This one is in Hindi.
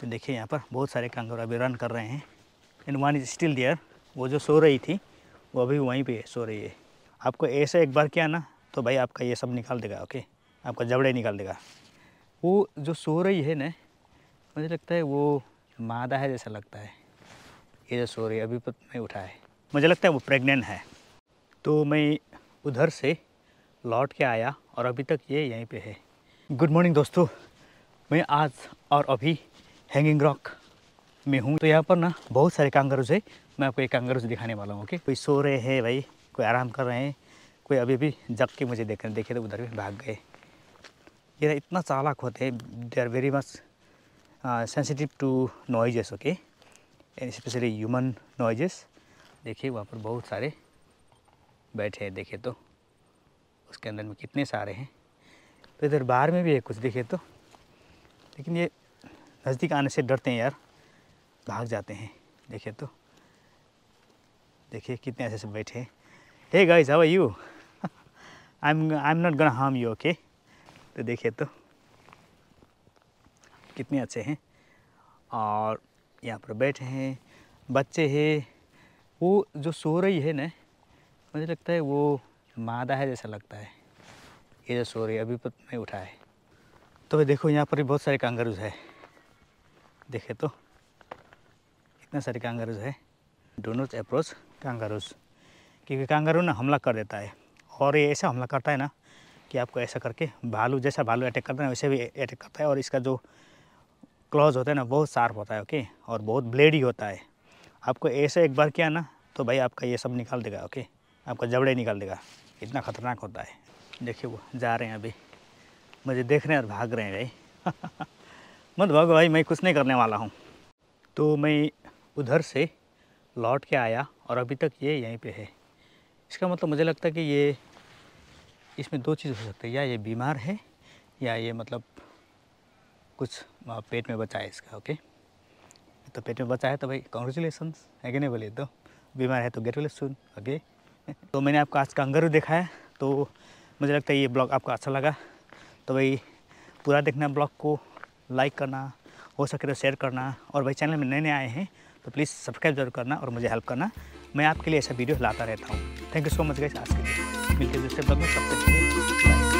तो देखिए यहाँ पर बहुत सारे कांगारू अभी रन कर रहे हैं। And one is still there वो जो सो रही थी, वो अभी वहीं पे सो रही है। आपको ऐसे एक बार किया ना तो भाई आपका ये सब निकाल देगा ओके आपका जबड़े निकाल देगा। वो जो सो रही है ना, मुझे लगता है वो मादा है जैसा लगता है। ये जो सो रही है, अभी पर नहीं उठा है। मुझे लगता है वो प्रेग्नेंट है। तो मैं उधर से लौट के आया और अभी तक ये यहीं पे है। गुड मॉर्निंग दोस्तों, मैं आज और अभी हैंगिंग रॉक में हूँ। तो यहाँ पर ना बहुत सारे कांगारूज है। मैं आपको एक कांगारूज दिखाने वाला हूँ ओके कोई सो रहे हैं भाई, कोई आराम कर रहे हैं, कोई अभी भी जग के मुझे देख देखे तो उधर भी भाग गए। ये इतना चालाक होते हैं they are very much sensitive to noises okay specially human noises देखिए वहाँ पर बहुत सारे बैठे हैं देखे तो। उसके अंदर में कितने सारे हैं। तो इधर बाहर में भी है कुछ देखे तो। लेकिन ये नज़दीक आने से डरते हैं यार। भाग जाते हैं। देखिए तो। देखिए कितने ऐसे से बैठे हैं। Guys how are you I am I am not gonna harm you okay तो देखिए तो। कितने अच्छे हैं। और यहाँ पर बैठे हैं। बच्चे हैं। वो जो सो रही है ना, मुझे लगता है वो मादा है जैसा लगता है। ये जो सो रही है, अभी पर नहीं उठा है। तो देखो, यहाँ पर भी बहुत सारे कांगारूज है। देखे तो। इतने सारे कांगारूज है। डोनोज अप्रोच कांगारूज क्योंकि कांगारू ना हमला कर देता है। और ये ऐसा हमला करता है ना कि आपको ऐसा करके भालू, जैसा भालू अटैक करता है वैसे भी अटैक करता है। और इसका जो क्लॉज होता है ना, बहुत शार्प होता है ओके और बहुत ब्लेडी होता है। आपको ऐसे एक बार किया ना तो भाई आपका ये सब निकाल देगा ओके आपका जबड़े निकाल देगा। इतना ख़तरनाक होता है। देखिए वो जा रहे हैं अभी। मुझे देख रहे हैं और भाग रहे हैं भाई। मत भागो भाई, मैं कुछ नहीं करने वाला हूँ। तो मैं उधर से लौट के आया और अभी तक ये यहीं पे है। इसका मतलब मुझे लगता है कि ये, इसमें दो चीज़ हो सकती है। या ये बीमार है, या ये मतलब कुछ पेट में बचा है इसका, ओके? तो पेट में बचा है तो भाई कॉन्ग्रेचुलेसन है कि नहीं बोलिए तो? बीमार है तो गेट वेल सुन ओके? तो मैंने आपको आज का कंगारू दिखाया तो मुझे लगता है ये ब्लॉग आपको अच्छा लगा। तो भाई, पूरा देखना ब्लॉग को। लाइक करना, हो सके तो शेयर करना और भाई चैनल में नए नए आए हैं तो प्लीज़ सब्सक्राइब ज़रूर करना और मुझे हेल्प करना। मैं आपके लिए ऐसा वीडियो लाता रहता हूँ। Thank you so much guys आज के लिए। मिलते दूसरे ब्लॉग में सबसे